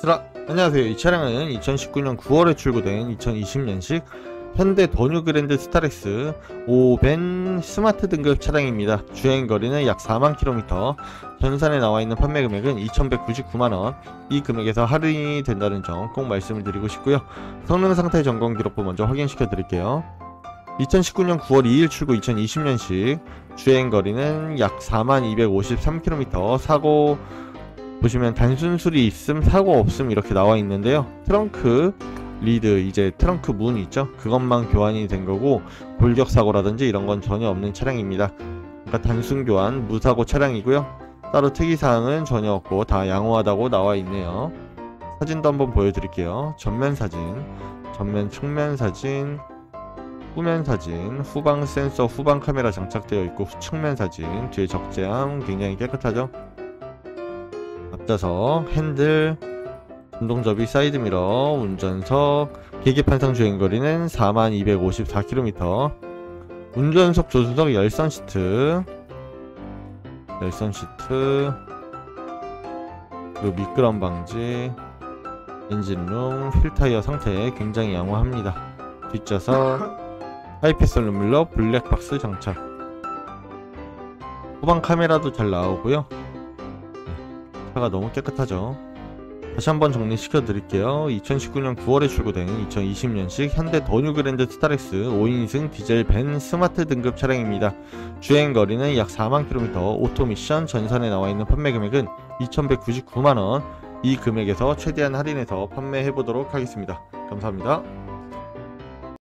스라 안녕하세요. 이 차량은 2019년 9월에 출고된 2020년식 현대 더뉴 그랜드 스타렉스 5밴 스마트 등급 차량입니다. 주행거리는 약 4만 킬로미터. 전산에 나와 있는 판매 금액은 2,199만원. 이 금액에서 할인이 된다는 점 꼭 말씀을 드리고 싶고요. 성능 상태 점검 기록부 먼저 확인시켜 드릴게요. 2019년 9월 2일 출고 2020년식 주행거리는 약 4만 253km 사고 보시면 단순 수리 있음 사고 없음 이렇게 나와 있는데요. 트렁크 lid 이제 트렁크 문 있죠? 그것만 교환이 된 거고 골격 사고라든지 이런 건 전혀 없는 차량입니다. 그러니까 단순 교환 무사고 차량이고요. 따로 특이사항은 전혀 없고 다 양호하다고 나와 있네요. 사진도 한번 보여드릴게요. 전면 사진 전면 측면 사진 후면 사진 후방 센서 후방 카메라 장착되어 있고 측면 사진 뒤에 적재함 굉장히 깨끗하죠 앞좌석, 핸들, 전동접이 사이드미러, 운전석, 계기판상 주행거리는 4254km 운전석 조수석 열선 시트 열선 시트 그리고 미끄럼 방지 엔진룸, 휠타이어 상태 굉장히 양호합니다. 뒷좌석 하이패스 룸밀러 블랙박스 장착. 후방 카메라도 잘 나오고요 차가 너무 깨끗하죠? 다시 한번 정리시켜 드릴게요. 2019년 9월에 출고된 2020년식 현대 더뉴 그랜드 스타렉스 5인승 디젤 밴 스마트 등급 차량입니다. 주행 거리는 약 4만 킬로미터 오토 미션 전산에 나와 있는 판매 금액은 2199만 원. 이 금액에서 최대한 할인해서 판매해 보도록 하겠습니다. 감사합니다